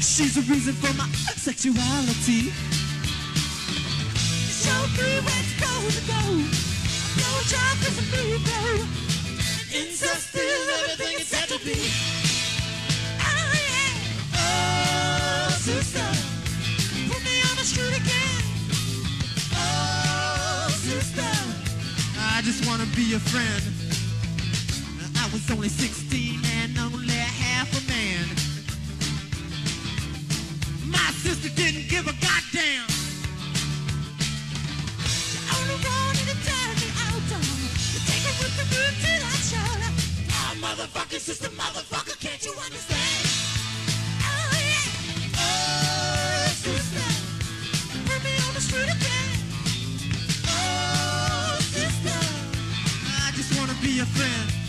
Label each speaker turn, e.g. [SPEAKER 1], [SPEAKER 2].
[SPEAKER 1] She's the reason for my sexuality. Show me where to go to go. I just wanna be your friend. I was only 16 motherfucking sister, motherfucker, can't you understand? Oh yeah, oh sister, put me on the street again. Oh sister, I just wanna be a friend.